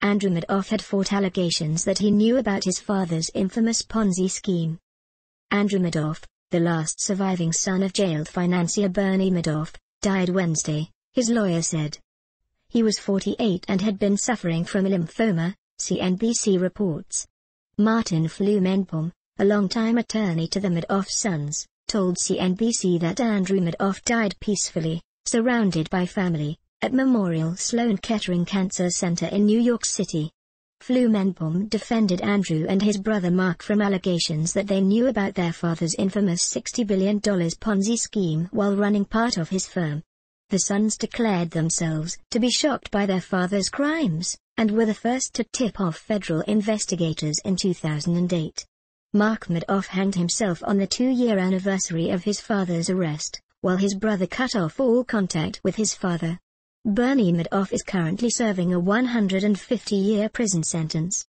Andrew Madoff had fought allegations that he knew about his father's infamous Ponzi scheme. Andrew Madoff, the last surviving son of jailed financier Bernie Madoff, died Wednesday, his lawyer said. He was 48 and had been suffering from lymphoma, CNBC reports. Martin Flumenbaum, a longtime attorney to the Madoff sons, told CNBC that Andrew Madoff died peacefully, surrounded by family, at Memorial Sloan Kettering Cancer Center in New York City. Flumenbaum defended Andrew and his brother Mark from allegations that they knew about their father's infamous $60 billion Ponzi scheme while running part of his firm. The sons declared themselves to be shocked by their father's crimes, and were the first to tip off federal investigators in 2008. Mark Madoff hanged himself on the two-year anniversary of his father's arrest, while his brother cut off all contact with his father. Bernie Madoff is currently serving a 150-year prison sentence.